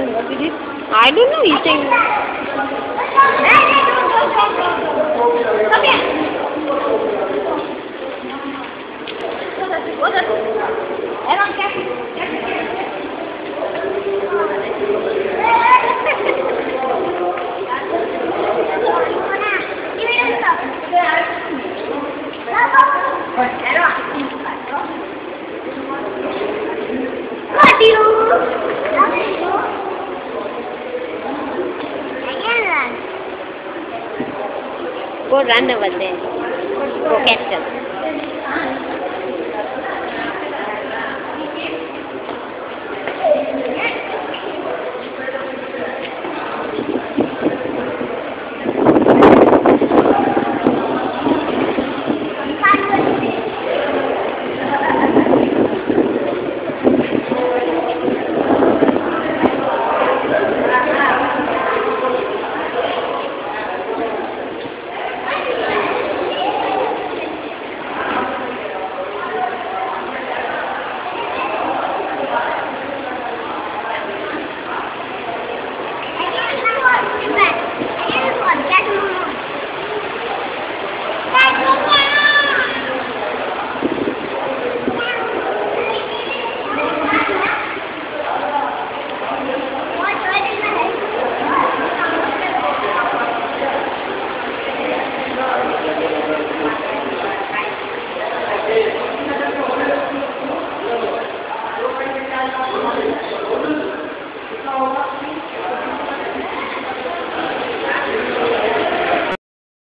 What did? I don't know. You think? Come here. Aaron, वो run बोलते हैं वो कैप्टन